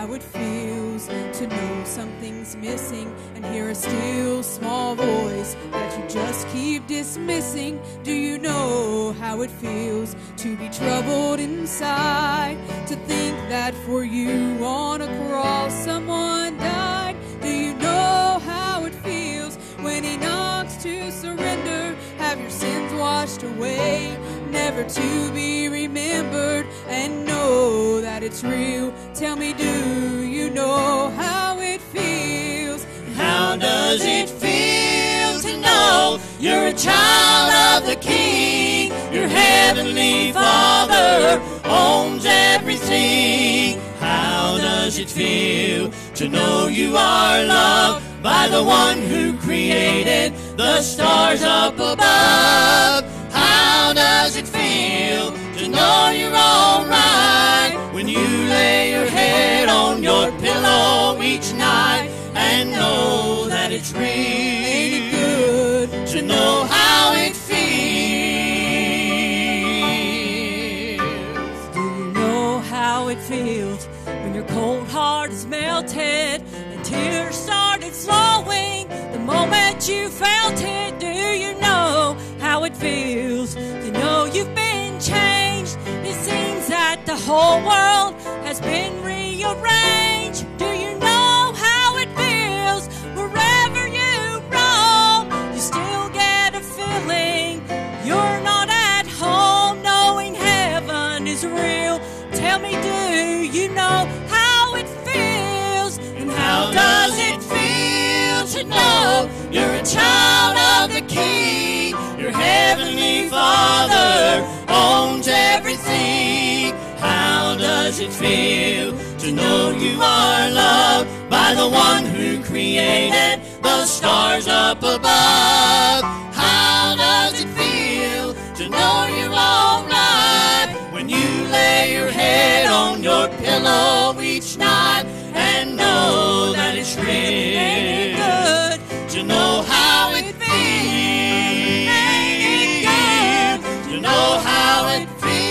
how it feels to know something's missing and hear a still small voice that you just keep dismissing? Do you know how it feels to be troubled inside? To think that for you on a cross someone died? Do you know how it feels when he knocks to surrender? Have your sins washed away, never to be remembered, know it's real. Tell me, do you know how it feels? How does it feel to know you're a child of the King? Your heavenly Father owns everything. How does it feel to know you are loved by the one who created the stars up above? And know that it's real good to know how it feels? Do you know how it feels when your cold heart is melted and tears started flowing the moment you felt it? Do you know how it feels to know you've been changed? It seems that the whole world has been rearranged. Do Tell me, do you know how it feels? And How does it feel to know you're a child of the King? Your heavenly Father owns everything. How does it feel to know you are loved by the one who created the stars up above? How does it feel to know pillow each night and know that it's really good to know how it feels. To know how it feels.